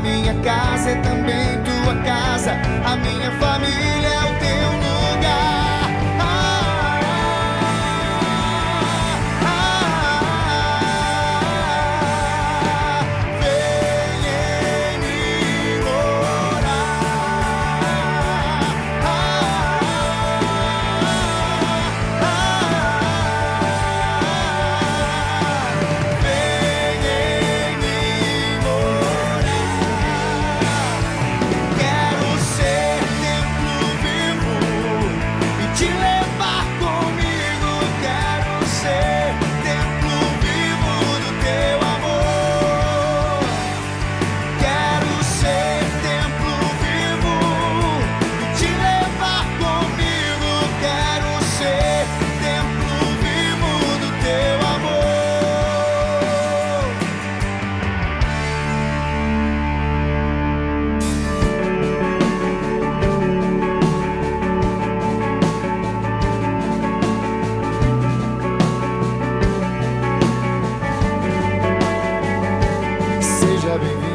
Minha casa é também tua casa, a minha família. I'll